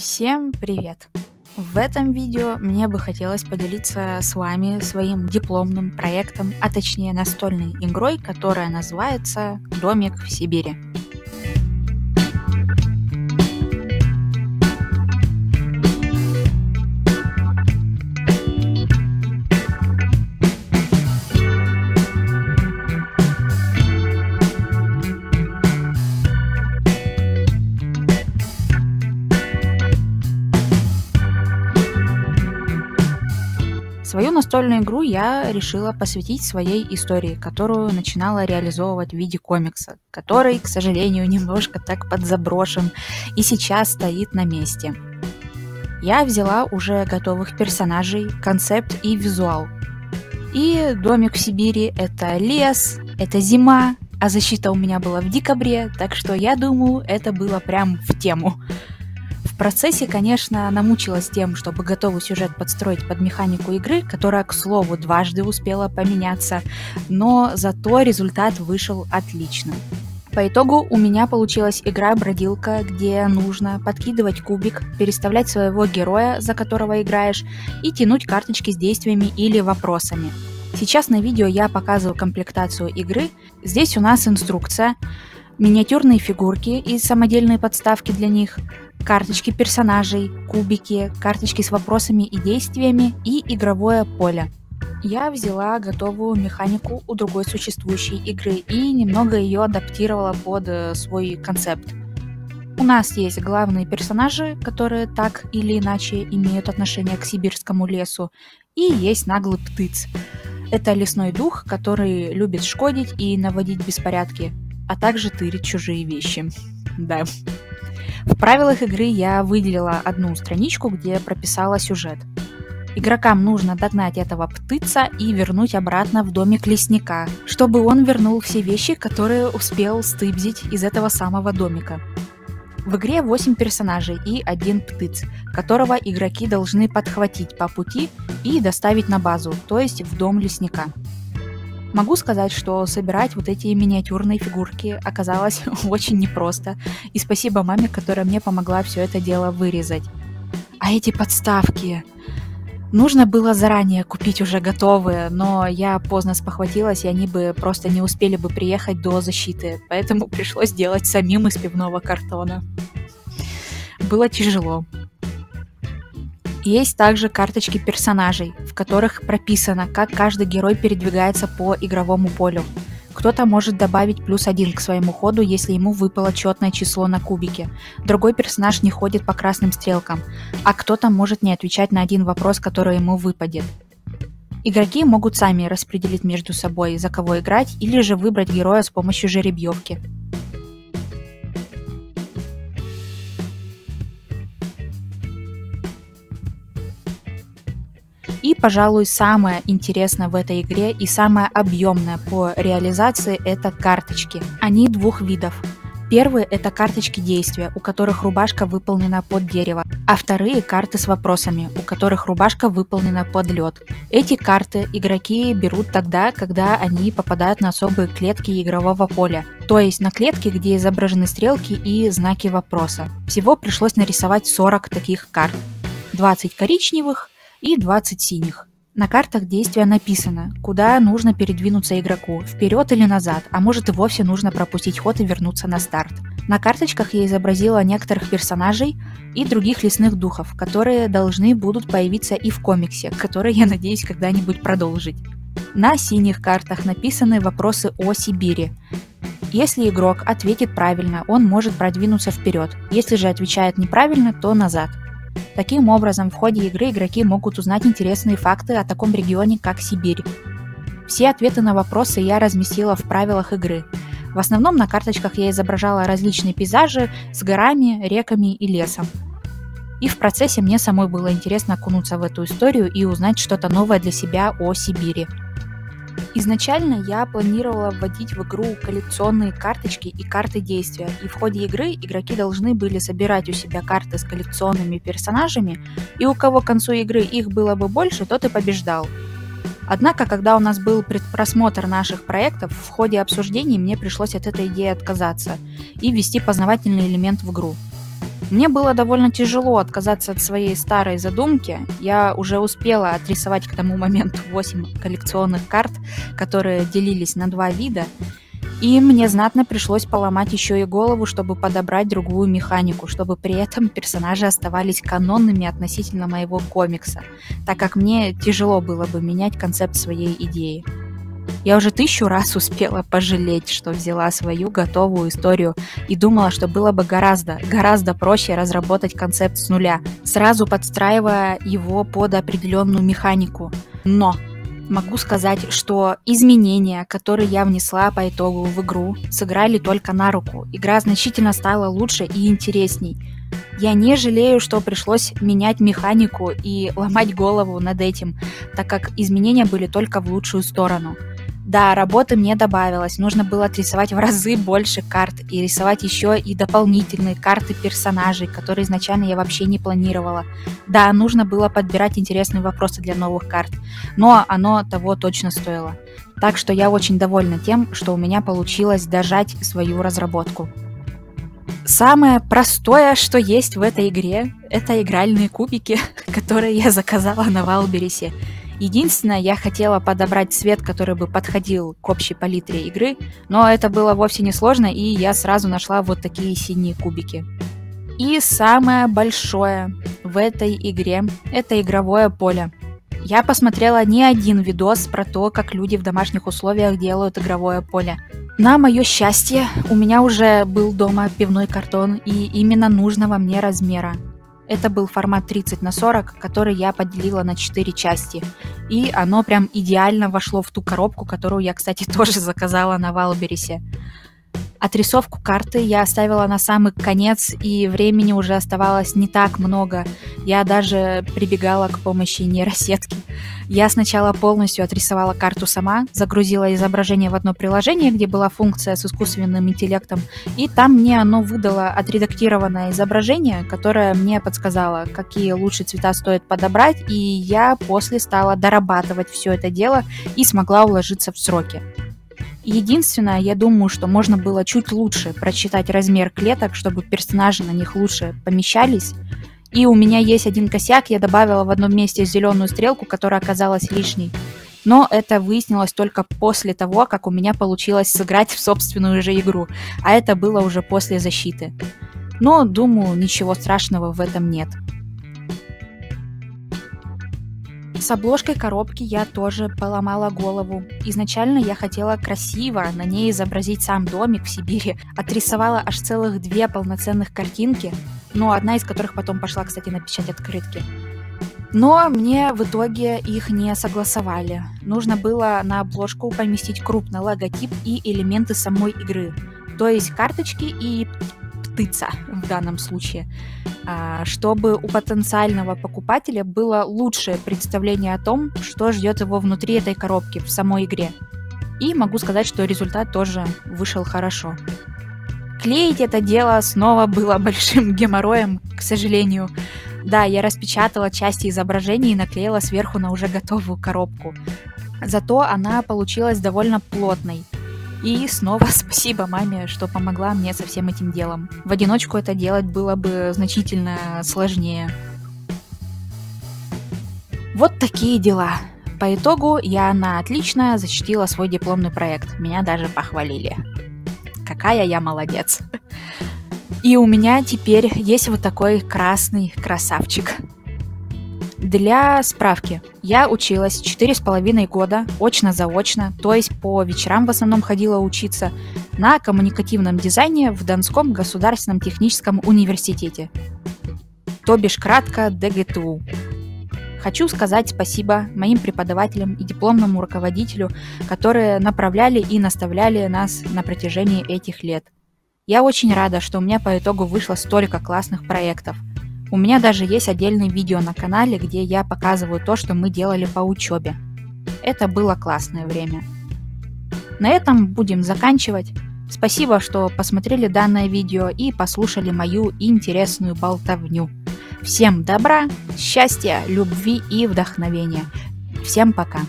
Всем привет! В этом видео мне бы хотелось поделиться с вами своим дипломным проектом, а точнее настольной игрой, которая называется «Домик в Сибири». Настольную игру я решила посвятить своей истории, которую начинала реализовывать в виде комикса, который, к сожалению, немножко так подзаброшен и сейчас стоит на месте. Я взяла уже готовых персонажей, концепт и визуал. И домик в Сибири — это лес, это зима, а защита у меня была в декабре, так что я думаю, это было прям в тему процессе, конечно, намучилась тем, чтобы готовый сюжет подстроить под механику игры, которая, к слову, дважды успела поменяться, но зато результат вышел отличным. По итогу у меня получилась игра-бродилка, где нужно подкидывать кубик, переставлять своего героя, за которого играешь, и тянуть карточки с действиями или вопросами. Сейчас на видео я показываю комплектацию игры. Здесь у нас инструкция, миниатюрные фигурки и самодельные подставки для них, карточки персонажей, кубики, карточки с вопросами и действиями и игровое поле. Я взяла готовую механику у другой существующей игры и немного ее адаптировала под э, свой концепт. У нас есть главные персонажи, которые так или иначе имеют отношение к сибирскому лесу, и есть наглый птыц. Это лесной дух, который любит шкодить и наводить беспорядки, а также тырить чужие вещи. Да. В правилах игры я выделила одну страничку, где прописала сюжет. Игрокам нужно догнать этого птыца и вернуть обратно в домик лесника, чтобы он вернул все вещи, которые успел стыбзить из этого самого домика. В игре 8 персонажей и один птыц, которого игроки должны подхватить по пути и доставить на базу, то есть в дом лесника. Могу сказать, что собирать вот эти миниатюрные фигурки оказалось очень непросто. И спасибо маме, которая мне помогла все это дело вырезать. А эти подставки... Нужно было заранее купить уже готовые, но я поздно спохватилась, и они бы просто не успели бы приехать до защиты, поэтому пришлось делать самим из пивного картона. Было тяжело. Есть также карточки персонажей, в которых прописано, как каждый герой передвигается по игровому полю. Кто-то может добавить плюс один к своему ходу, если ему выпало четное число на кубике. Другой персонаж не ходит по красным стрелкам, а кто-то может не отвечать на один вопрос, который ему выпадет. Игроки могут сами распределить между собой, за кого играть, или же выбрать героя с помощью жеребьевки. Пожалуй, самое интересное в этой игре и самое объемное по реализации – это карточки. Они двух видов. Первые – это карточки действия, у которых рубашка выполнена под дерево, а вторые – карты с вопросами, у которых рубашка выполнена под лед. Эти карты игроки берут тогда, когда они попадают на особые клетки игрового поля, то есть на клетки, где изображены стрелки и знаки вопроса. Всего пришлось нарисовать 40 таких карт. 20 коричневых, и 20 синих. На картах действия написано, куда нужно передвинуться игроку, вперед или назад, а может и вовсе нужно пропустить ход и вернуться на старт. На карточках я изобразила некоторых персонажей и других лесных духов, которые должны будут появиться и в комиксе, который я надеюсь когда-нибудь продолжить. На синих картах написаны вопросы о Сибири. Если игрок ответит правильно, он может продвинуться вперед. Если же отвечает неправильно, то назад. Таким образом, в ходе игры игроки могут узнать интересные факты о таком регионе, как Сибирь. Все ответы на вопросы я разместила в правилах игры. В основном на карточках я изображала различные пейзажи с горами, реками и лесом. И в процессе мне самой было интересно окунуться в эту историю и узнать что-то новое для себя о Сибири. Изначально я планировала вводить в игру коллекционные карточки и карты действия, и в ходе игры игроки должны были собирать у себя карты с коллекционными персонажами, и у кого к концу игры их было бы больше, тот и побеждал. Однако, когда у нас был предпросмотр наших проектов, в ходе обсуждений мне пришлось от этой идеи отказаться и ввести познавательный элемент в игру. Мне было довольно тяжело отказаться от своей старой задумки. Я уже успела отрисовать к тому моменту 8 коллекционных карт, которые делились на два вида. И мне знатно пришлось поломать еще и голову, чтобы подобрать другую механику, чтобы при этом персонажи оставались канонными относительно моего комикса, так как мне тяжело было бы менять концепт своей идеи. Я уже тысячу раз успела пожалеть, что взяла свою готовую историю и думала, что было бы гораздо, гораздо проще разработать концепт с нуля, сразу подстраивая его под определенную механику. Но могу сказать, что изменения, которые я внесла по итогу в игру, сыграли только на руку. Игра значительно стала лучше и интересней. Я не жалею, что пришлось менять механику и ломать голову над этим, так как изменения были только в лучшую сторону. Да, работы мне добавилось. Нужно было отрисовать в разы больше карт и рисовать еще и дополнительные карты персонажей, которые изначально я вообще не планировала. Да, нужно было подбирать интересные вопросы для новых карт, но оно того точно стоило. Так что я очень довольна тем, что у меня получилось дожать свою разработку. Самое простое, что есть в этой игре, это игральные кубики, которые я заказала на Валберисе. Единственное, я хотела подобрать цвет, который бы подходил к общей палитре игры, но это было вовсе не сложно, и я сразу нашла вот такие синие кубики. И самое большое в этой игре – это игровое поле. Я посмотрела не один видос про то, как люди в домашних условиях делают игровое поле. На мое счастье, у меня уже был дома пивной картон и именно нужного мне размера. Это был формат 30 на 40, который я поделила на 4 части. И оно прям идеально вошло в ту коробку, которую я, кстати, тоже заказала на Валберисе. Отрисовку карты я оставила на самый конец, и времени уже оставалось не так много. Я даже прибегала к помощи нейросетки. Я сначала полностью отрисовала карту сама, загрузила изображение в одно приложение, где была функция с искусственным интеллектом, и там мне оно выдало отредактированное изображение, которое мне подсказало, какие лучшие цвета стоит подобрать, и я после стала дорабатывать все это дело и смогла уложиться в сроки. Единственное, я думаю, что можно было чуть лучше прочитать размер клеток, чтобы персонажи на них лучше помещались. И у меня есть один косяк, я добавила в одном месте зеленую стрелку, которая оказалась лишней. Но это выяснилось только после того, как у меня получилось сыграть в собственную же игру, а это было уже после защиты. Но, думаю, ничего страшного в этом нет. С обложкой коробки я тоже поломала голову. Изначально я хотела красиво на ней изобразить сам домик в Сибири. Отрисовала аж целых две полноценных картинки, но одна из которых потом пошла, кстати, на печать открытки. Но мне в итоге их не согласовали. Нужно было на обложку поместить крупный логотип и элементы самой игры. То есть карточки и птыца в данном случае, а, чтобы у потенциального покупателя было лучшее представление о том, что ждет его внутри этой коробки в самой игре. И могу сказать, что результат тоже вышел хорошо. Клеить это дело снова было большим геморроем, к сожалению. Да, я распечатала части изображений и наклеила сверху на уже готовую коробку. Зато она получилась довольно плотной – и снова спасибо маме, что помогла мне со всем этим делом. В одиночку это делать было бы значительно сложнее. Вот такие дела. По итогу я на отлично защитила свой дипломный проект. Меня даже похвалили. Какая я молодец. И у меня теперь есть вот такой красный красавчик. Для справки, я училась четыре с половиной года, очно-заочно, то есть по вечерам в основном ходила учиться, на коммуникативном дизайне в Донском государственном техническом университете. То бишь кратко ДГТУ. Хочу сказать спасибо моим преподавателям и дипломному руководителю, которые направляли и наставляли нас на протяжении этих лет. Я очень рада, что у меня по итогу вышло столько классных проектов – у меня даже есть отдельное видео на канале, где я показываю то, что мы делали по учебе. Это было классное время. На этом будем заканчивать. Спасибо, что посмотрели данное видео и послушали мою интересную болтовню. Всем добра, счастья, любви и вдохновения. Всем пока!